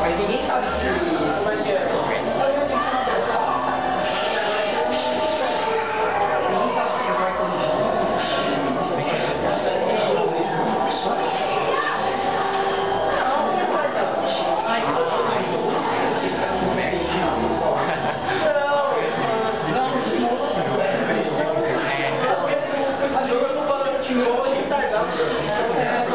Mas ninguém sabe se. 我以代表你的。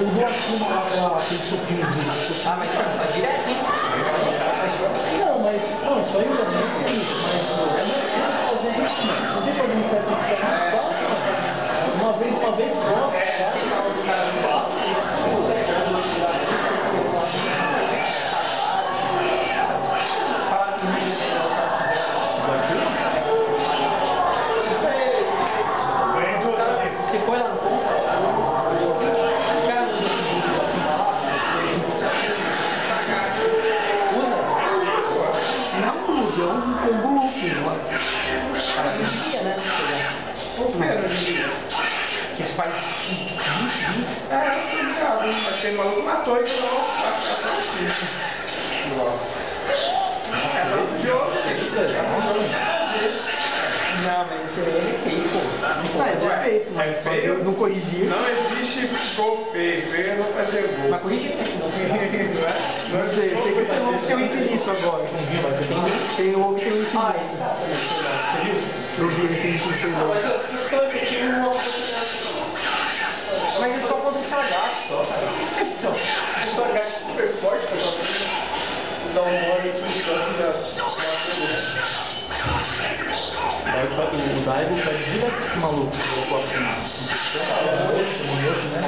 O do Akuma lá, aquela- aquele suquinho de... Ah, mas tá direto, hein? Não, mas... Não, isso aí também sei isso, mas... É mais fácil fazer isso, mano. Não tem problema em fazer isso, é fácil, mano. Uma vez, uma vez só, Fazem. É, não sei se sabe, mas tem maluco matou ele não vai ficar só aqui. Nossa. É, não, de outro, Não, mas isso aí é feio, pô. Mas é feito, mas É feio? eu não corrigi. Não existe ficou feio, feio não fazer gol. Mas corrige isso, não. Não sei, sei que tem um que tem um infinito agora. Tem um que tem um Ah. Eu vi ele tem infinito. Mas eu eu estou repetindo uma o o Daigo vai direto pra esse maluco que colocou a cima. O Moyoshi, né?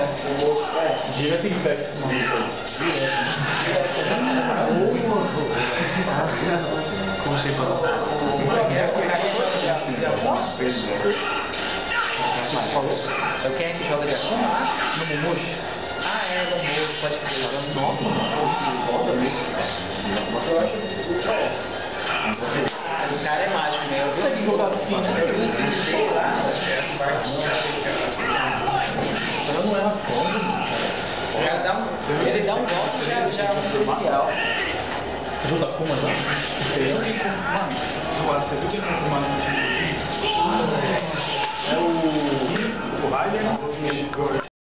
Direto ele pega esse maluco aí. Direto. Como você falou? Eu quem é que joga de Akuma? No? Ah, é, no Momoshi, pode crer. Nossa, mesmo. Eu acho que Ah, o cara é mágico, né? Eu Consegue jogar assim, né? Eu vi não erro foda. O cara dá um, ele dá um golpe já, já é um especial. Ajuda a Kuma já? Mano, zoado, você viu que ele filmando esse vídeo aqui? É o. O Ryan.